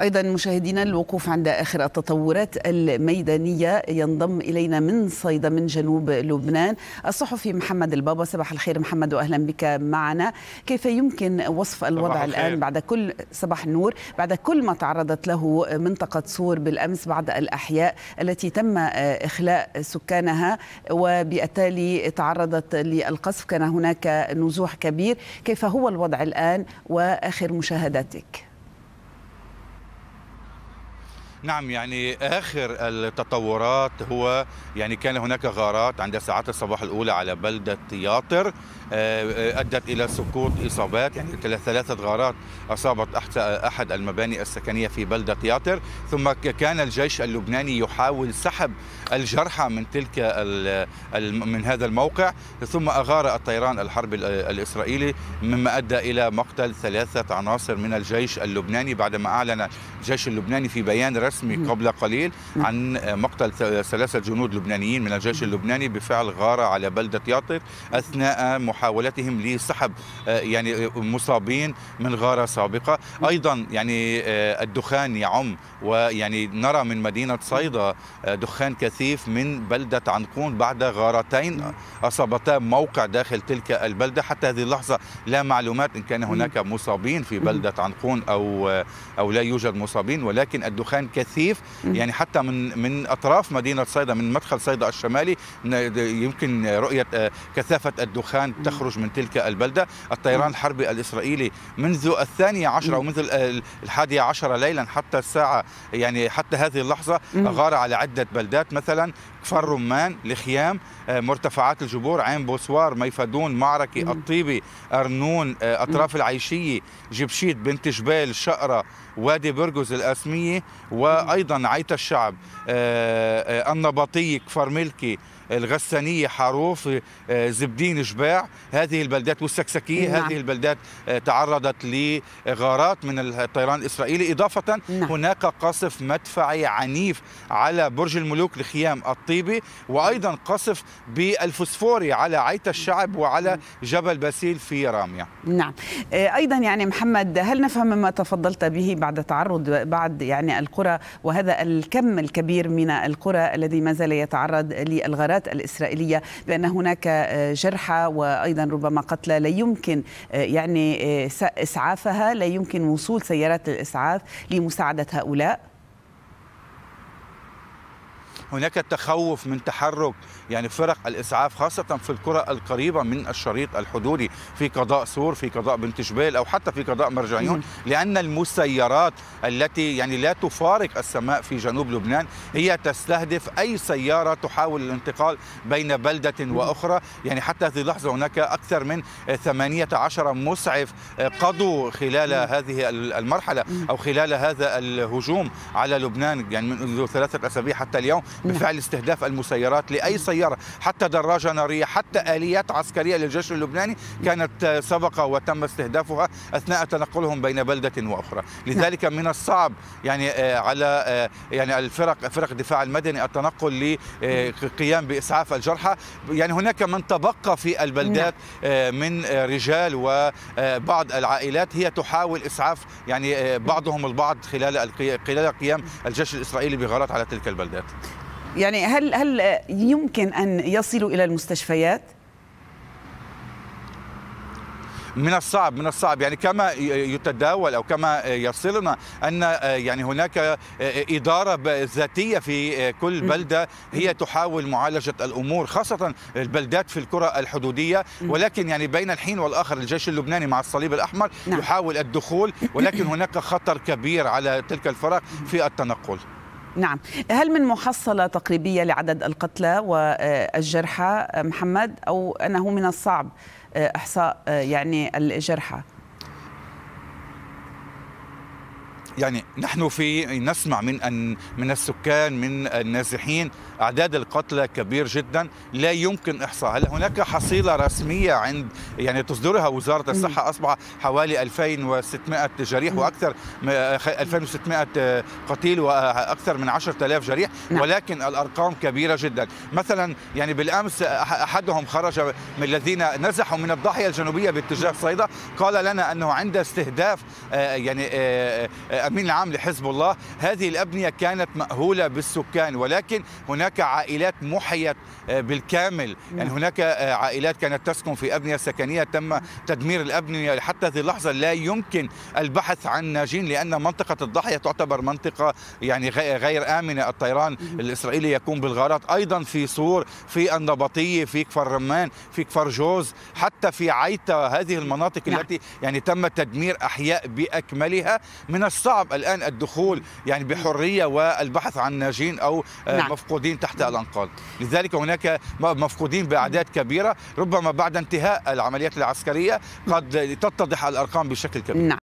أيضا مشاهدينا الوقوف عند آخر التطورات الميدانية ينضم إلينا من صيدا من جنوب لبنان الصحفي محمد البابا. صباح الخير محمد وأهلا بك معنا. كيف يمكن وصف الوضع الآن بعد كل صباح النور بعد كل ما تعرضت له منطقة صور بالأمس بعد الأحياء التي تم إخلاء سكانها؟ وبالتالي تعرضت للقصف كان هناك نزوح كبير. كيف هو الوضع الآن؟ وآخر مشاهداتك. نعم يعني آخر التطورات هو يعني كان هناك غارات عند ساعات الصباح الأولى على بلدة ياطر أدت إلى سقوط إصابات يعني ثلاثة غارات أصابت احد المباني السكنية في بلدة ياطر. ثم كان الجيش اللبناني يحاول سحب الجرحى من تلك من هذا الموقع. ثم أغار الطيران الحربي الإسرائيلي مما أدى إلى مقتل ثلاثة عناصر من الجيش اللبناني. بعدما أعلن الجيش اللبناني في بيان رسمي قبل قليل عن مقتل ثلاثة جنود لبنانيين من الجيش اللبناني بفعل غارة على بلدة ياطر أثناء محاولتهم لسحب يعني مصابين من غارة سابقة. أيضا يعني الدخان يعم ويعني نرى من مدينة صيدا دخان كثيف من بلدة عنقون بعد غارتين أصابتا موقع داخل تلك البلدة. حتى هذه اللحظة لا معلومات إن كان هناك مصابين في بلدة عنقون أو أو لا يوجد مصابين ولكن الدخان كثيف يعني حتى من من أطراف مدينة صيدا من مدخل صيدا الشمالي يمكن رؤية كثافة الدخان تخرج من تلك البلدة. الطيران الحربي الإسرائيلي منذ الثانية عشر أو منذ الحادية عشر ليلا حتى الساعة يعني حتى هذه اللحظة غار على عدة بلدات. مثلا كفر رمان الخيام مرتفعات الجبور عين بوسوار ميفدون معركي الطيبي أرنون أطراف العيشية جبشيت بنت جبال شقرة وادي برجز الأسمية وأيضا عيت الشعب النبطية كفر ملكي الغسانية حروف زبدين جباع هذه البلدات والسكسكية نعم. هذه البلدات تعرضت لغارات من الطيران الإسرائيلي. إضافة نعم. هناك قصف مدفعي عنيف على برج الملوك لخيام الطيبي وأيضا قصف بالفسفوري على عيت الشعب وعلى جبل باسيل في رامية نعم. أيضا يعني محمد هل نفهم مما تفضلت به بعد تعرض بعد يعني القرى وهذا الكم الكبير من القرى الذي ما زال يتعرض للغارات؟ الإسرائيلية بأن هناك جرحى وأيضا ربما قتلى لا يمكن يعني إسعافها لا يمكن وصول سيارات الإسعاف لمساعدة هؤلاء. هناك تخوف من تحرك يعني فرق الإسعاف خاصة في القرى القريبة من الشريط الحدودي في قضاء سور في قضاء بنت جبال أو حتى في قضاء مرجعيون لأن المسيرات التي يعني لا تفارق السماء في جنوب لبنان هي تستهدف أي سيارة تحاول الانتقال بين بلدة وأخرى. يعني حتى هذه اللحظه هناك أكثر من 18 مسعف قضوا خلال هذه المرحلة أو خلال هذا الهجوم على لبنان يعني منذ ثلاثة أسابيع حتى اليوم. بفعل استهداف المسيرات لأي سيارة حتى دراجة نارية حتى آليات عسكرية للجيش اللبناني كانت سبق وتم استهدافها أثناء تنقلهم بين بلدة وأخرى. لذلك من الصعب يعني على يعني الفرق فرق الدفاع المدني التنقل للقيام بإسعاف الجرحى. يعني هناك من تبقى في البلدات من رجال وبعض العائلات هي تحاول إسعاف يعني بعضهم البعض خلال خلال قيام الجيش الإسرائيلي بغارات على تلك البلدات. يعني هل هل يمكن أن يصلوا إلى المستشفيات؟ من الصعب من الصعب. يعني كما يتداول أو كما يصلنا أن يعني هناك إدارة ذاتية في كل بلدة هي تحاول معالجة الأمور خاصة البلدات في القرى الحدودية. ولكن يعني بين الحين والآخر الجيش اللبناني مع الصليب الأحمر يحاول الدخول. ولكن هناك خطر كبير على تلك الفرق في التنقل. نعم. هل من محصلة تقريبية لعدد القتلى والجرحى محمد؟ أو أنه من الصعب إحصاء يعني الجرحى؟ يعني نحن في نسمع من أن من السكان من النازحين أعداد القتلى كبير جدا لا يمكن إحصاء. هل هناك حصيلة رسمية عند يعني تصدرها وزارة الصحة؟ أصبح حوالي 2600 جريح وأكثر 2600 قتيل وأكثر من 10000 جريح ولكن الأرقام كبيرة جدا. مثلا يعني بالأمس أحدهم خرج من الذين نزحوا من الضاحية الجنوبية باتجاه صيدا قال لنا أنه عند استهداف يعني الأمين العام لحزب الله هذه الأبنية كانت مأهولة بالسكان ولكن هناك عائلات محيت بالكامل. يعني هناك عائلات كانت تسكن في أبنية سكنية تم تدمير الأبنية. حتى هذه اللحظه لا يمكن البحث عن ناجين لأن منطقة الضاحية تعتبر منطقة يعني غير آمنة. الطيران الإسرائيلي يقوم بالغارات أيضا في صور في النبطيه في كفر رمان في كفر جوز. حتى في عيتا هذه المناطق نعم. التي يعني تم تدمير أحياء بأكملها من الصعب الآن الدخول يعني بحرية والبحث عن ناجين أو نعم. مفقودين تحت الأنقاض لذلك هناك مفقودين بأعداد كبيرة ربما بعد انتهاء العمليات العسكرية قد تتضح الأرقام بشكل كبير نعم.